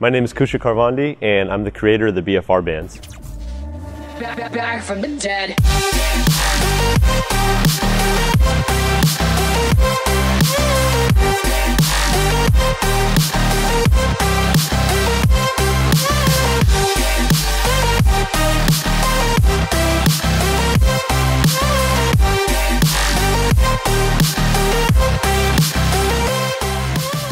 My name is Kusha Karvandi, and I'm the creator of the BFR bands. Back, back from the dead.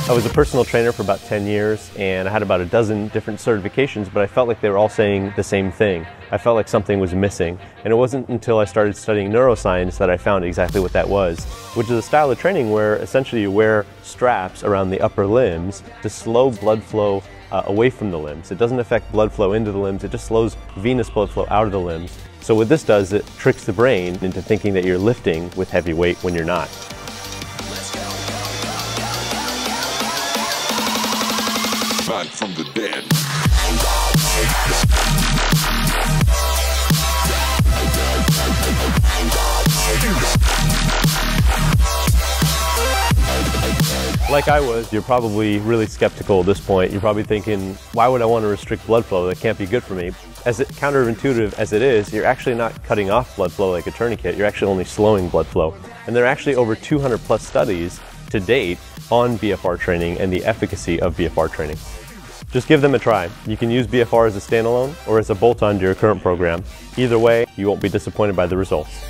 I was a personal trainer for about 10 years and I had about a dozen different certifications, but I felt like they were all saying the same thing. I felt like something was missing. And it wasn't until I started studying neuroscience that I found exactly what that was, which is a style of training where essentially you wear straps around the upper limbs to slow blood flow uh, away from the limbs. It doesn't affect blood flow into the limbs, it just slows venous blood flow out of the limbs. So what this does, it tricks the brain into thinking that you're lifting with heavy weight when you're not. From the dead. Like I was, you're probably really skeptical at this point. You're probably thinking, why would I want to restrict blood flow? That can't be good for me. As it, counterintuitive as it is, you're actually not cutting off blood flow like a tourniquet. You're actually only slowing blood flow. And there are actually over 200 plus studies to date on BFR training and the efficacy of BFR training. Just give them a try. You can use BFR as a standalone or as a bolt-on to your current program. Either way, you won't be disappointed by the results.